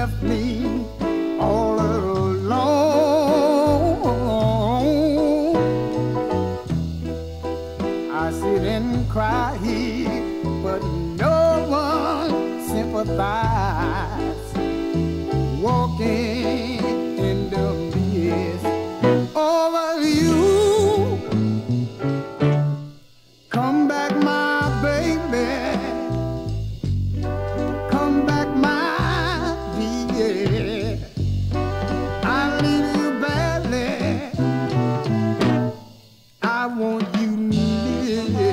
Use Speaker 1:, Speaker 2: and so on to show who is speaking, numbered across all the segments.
Speaker 1: left me all alone. I sit and cry here, but no one sympathizes. Walking in the mist.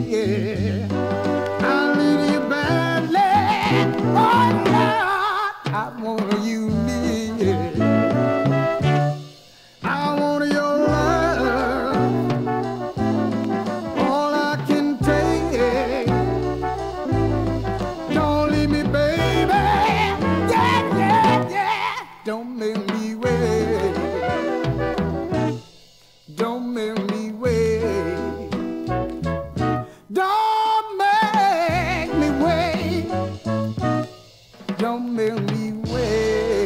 Speaker 1: yeah. Don't make me wait. Don't make me wait.